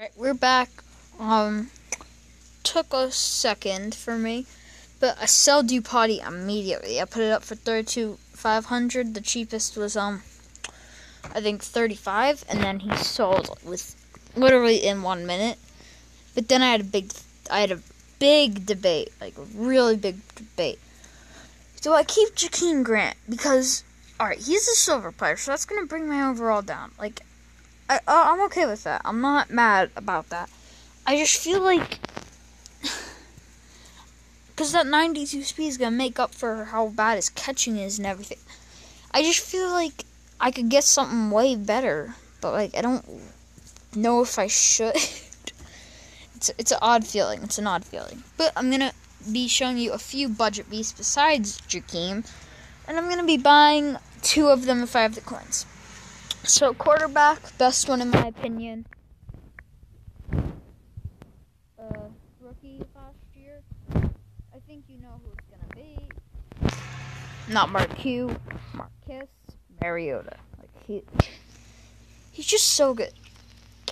Alright, we're back. Um, took a second for me, but I sell Dupati immediately. I put it up for thirty-two five hundred. The cheapest was um, I think thirty-five, and then he sold with literally in one minute. But then I had a big, I had a big debate, like a really big debate. Do I keep Jakeem Grant because, all right, he's a silver player, so that's gonna bring my overall down. Like I, uh, I'm okay with that. I'm not mad about that. I just feel like because that 92 speed is gonna make up for how bad his catching is and everything. I just feel like I could get something way better, but like I don't know if I should. it's it's an odd feeling. It's an odd feeling. But I'm gonna be showing you a few budget beasts besides Jakeem, and I'm gonna be buying two of them if I have the coins. So quarterback, best one in my opinion. Uh, rookie last year. I think you know who it's gonna be. Not Marquez, Marcus, Mariota. Like he, he's just so good.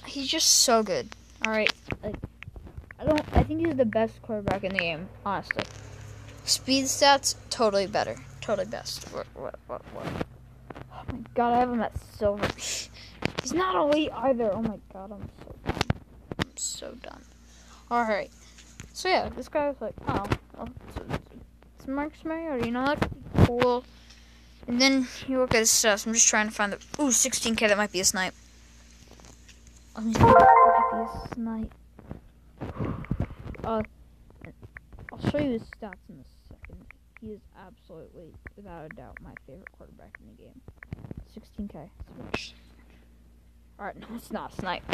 He's just so good. All right, like I don't. I think he's the best quarterback in the game, honestly. Speed stats, totally better. Totally best. What? What? What? What? My god, I have him at silver. He's not elite either. Oh my god, I'm so done. I'm so done. Alright. So yeah, this guy was like, oh, well, it's, it's Marcus you know, that could be cool. And then you look at his stats. I'm just trying to find the. Ooh, 16k, that might be a snipe. Let me see. That might be a snipe. Uh, I'll show you his stats in second. He is absolutely, without a doubt, my favorite quarterback in the game. 16k. Alright, no, it's not snipe.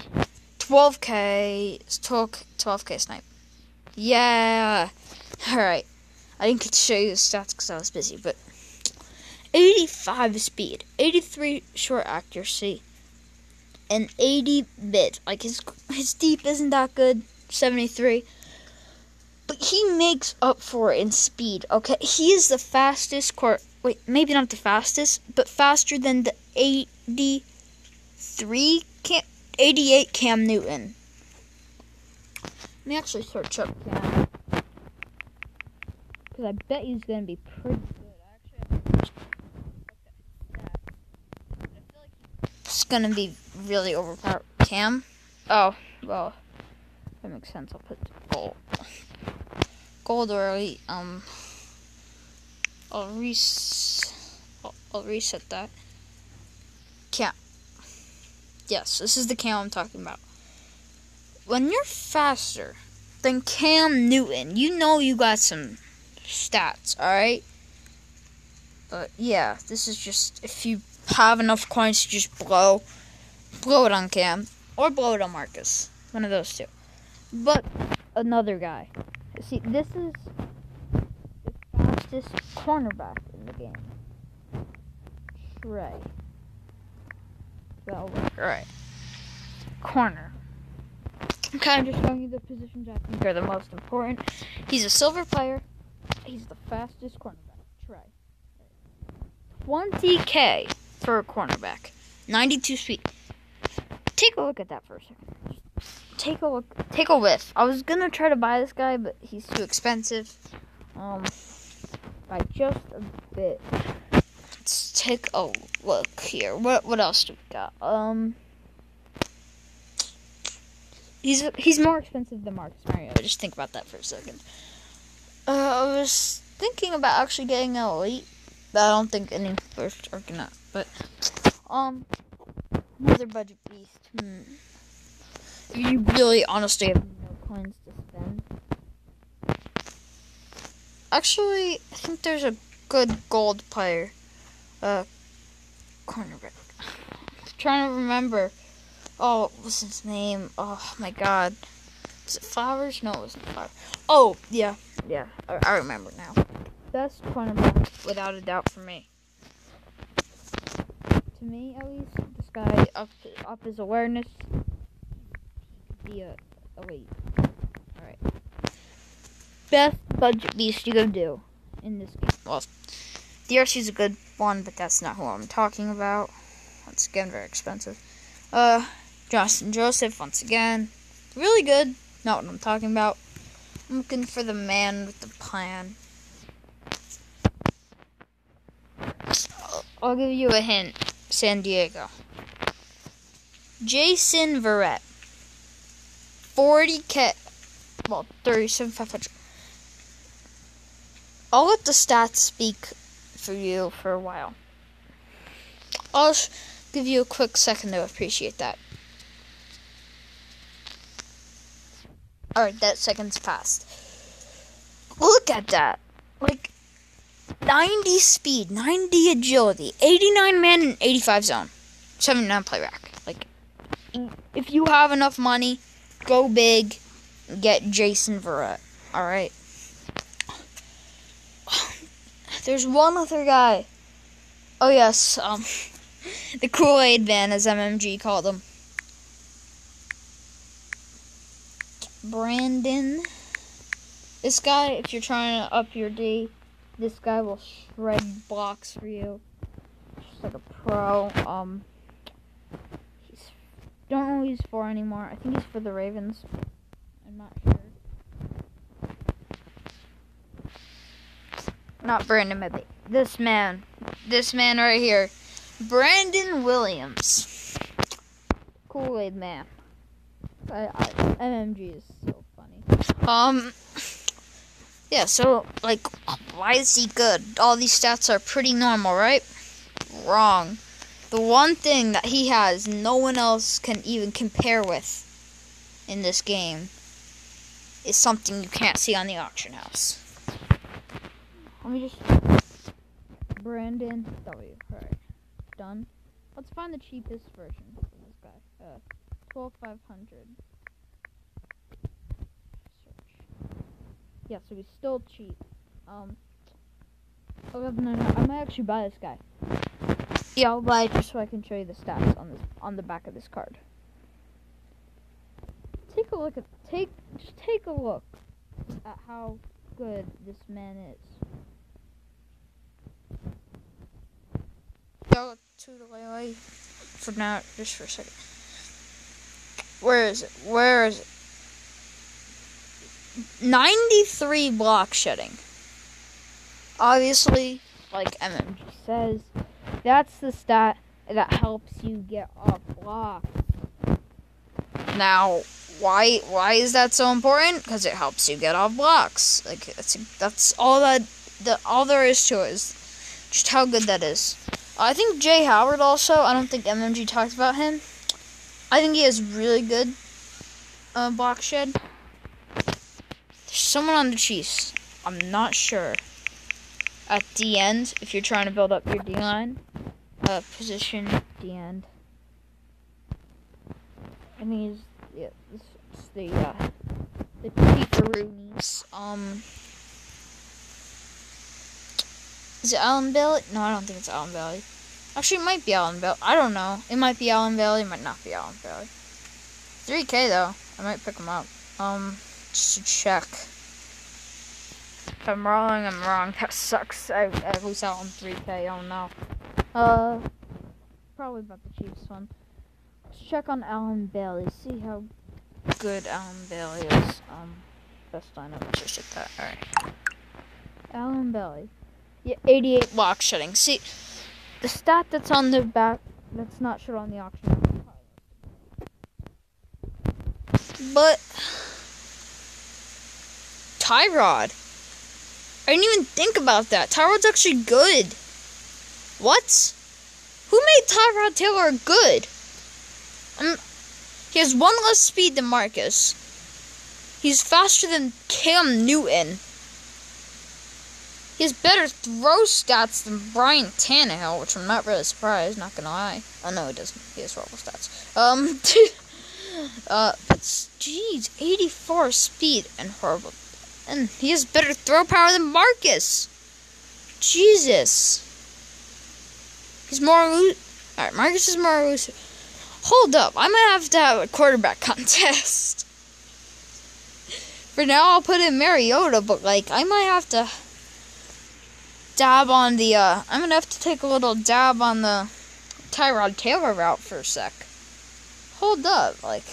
12k. Talk 12k snipe. Yeah. Alright. I didn't get to show you the stats because I was busy, but 85 speed, 83 short accuracy, and 80 bit. Like his his deep isn't that good, 73. But he makes up for it in speed. Okay, he is the fastest court wait, maybe not the fastest, but faster than the 83 Cam, 88 Cam Newton. Let me actually search up Cam. Because I bet he's going to be pretty good. Actually, it's going to be really overpowered. Cam? Oh, well, that makes sense. I'll put gold. Gold or um, I'll, res- I'll, I'll reset that. Cam. Yes, this is the Cam I'm talking about. When you're faster than Cam Newton, you know you got some stats, alright? But yeah, this is just if you have enough coins to just blow, blow it on Cam or blow it on Marcus. One of those two. But another guy. See, this is the fastest cornerback in the game. Trey. That'll work. Alright. Corner. I'm kind of just showing you the positions I think are the most important. He's a silver player. He's the fastest cornerback. Trey. 20k for a cornerback. 92 speed. Take a look at that for a second. Take a look. Take a whiff. I was gonna try to buy this guy, but he's too expensive. Um, by just a bit. Let's take a look here. What what else do we got? Um, he's he's more expensive than Marcus Mariota. Just think about that for a second. Uh, I was thinking about actually getting an elite, but I don't think any first are gonna. But um, another budget beast. Hmm. You really honestly have no coins to spend. Actually, I think there's a good gold player. Uh, cornerback. I'm trying to remember. Oh, what's his name? Oh my god. Is it Flowers? No, it wasn't Flowers. Oh, yeah. Yeah, I, I remember now. Best cornerback, without a doubt, for me. To me, at least, this guy up up his awareness. Be a elite. Alright best budget beast you can do in this game. Well, DRC's a good one, but that's not who I'm talking about. Once again, very expensive. Uh, Justin Joseph, once again. Really good. Not what I'm talking about. I'm looking for the man with the plan. I'll give you a hint. San Diego. Jason Verrett. 40k. Well, 37,500. I'll let the stats speak for you for a while. I'll give you a quick second to appreciate that. Alright, that second's passed. Look at that. Like, 90 speed, 90 agility, 89 man, and 85 zone. 79 play rack. Like, if you have enough money, go big, get Jason Verrett. Alright. There's one other guy. Oh, yes, um, the Kool Aid Man, as MMG called him. Brandon. This guy, if you're trying to up your D, this guy will shred blocks for you. Just like a pro. Um, don't know who he's for anymore. I think he's for the Ravens. I'm not sure. Not Brandon Medley. This man. This man right here. Brandon Williams. Kool Aid Man. I, I, MMG is so funny. Um, yeah, so, like, why is he good? All these stats are pretty normal, right? Wrong. The one thing that he has no one else can even compare with in this game is something you can't see on the auction house. Let me just. Brandon W. Alright. Done. Let's find the cheapest version of this guy. Uh, 12500. Search. Yeah, so he's still cheap. Um. Oh, no, no, I might actually buy this guy. Yeah, I'll buy it just so I can show you the stats on this on the back of this card. Take a look at take just take a look at how good this man is. Go to the way for now, just for a second. Where is it? Where is it? 93 block shedding. Obviously, like MMG says, that's the stat that helps you get off blocks. Now, why why is that so important? Because it helps you get off blocks. Like that's that's all that the all there is to it is just how good that is. I think Jaye Howard also. I don't think MMG talked about him. I think he has really good uh, block shed. There's someone on the Chiefs. I'm not sure. At the end, if you're trying to build up your D line, uh, position at the end. I he's yeah, is the uh, the Peeperoonies. Um, is it Allen Bailey? No, I don't think it's Allen Bailey. Actually, it might be Allen Bailey. I don't know. It might be Allen Bailey. It might not be Allen Bailey. 3K though. I might pick him up. Um, just to check. If I'm wrong, I'm wrong. That sucks. I, I lose out on 3K. Oh no. Uh, probably about the Chiefs one. Let's check on Allen Bailey. See how good Allen Bailey is. Um, best I know. Just check that. All right. Allen Bailey. Yeah, 88 block shedding. See, the stat that's on the back, that's not shown on the auction. But Tyrod. I didn't even think about that. Tyrod's actually good. What? Who made Tyrod Taylor good? Um, he has one less speed than Marcus. He's faster than Cam Newton. He has better throw stats than Ryan Tannehill, which I'm not really surprised, not gonna lie. Oh no, he doesn't. He has horrible stats. Um, uh, but jeez, 84 speed and horrible. And he has better throw power than Marcus. Jesus. He's more elusive. Alright, Marcus is more elusive. Hold up, I might have to have a quarterback contest. For now, I'll put in Mariota, but like, I might have to dab on the, uh, I'm gonna have to take a little dab on the Tyrod Taylor route for a sec. Hold up, like.